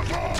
Attack!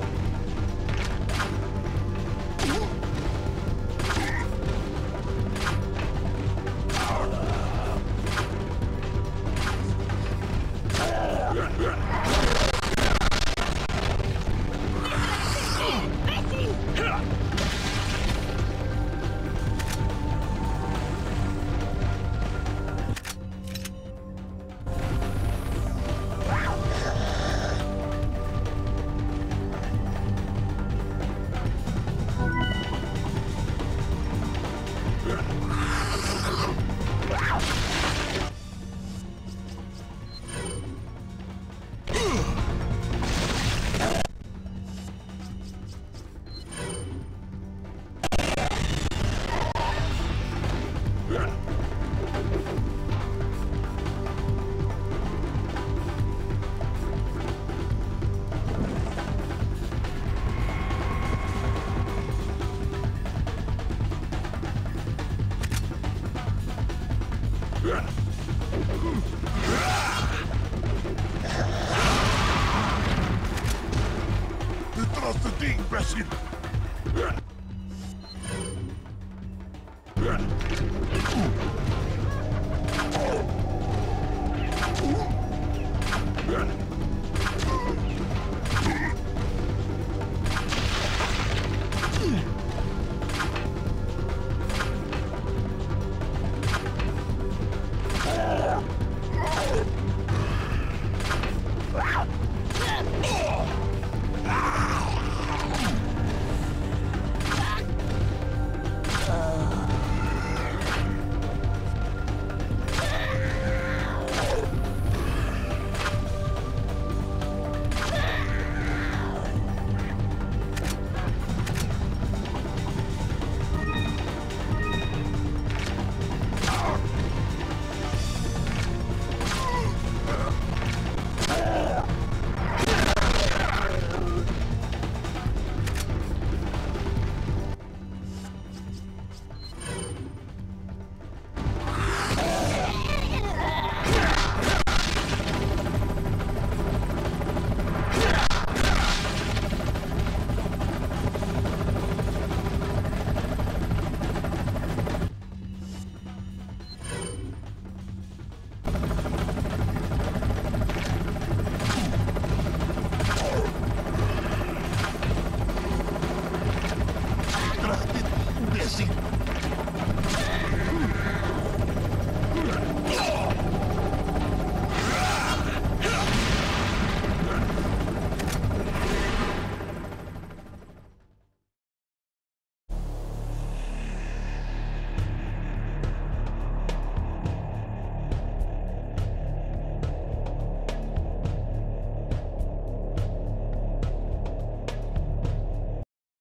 Imbécil. Detrás de ti, imbécil.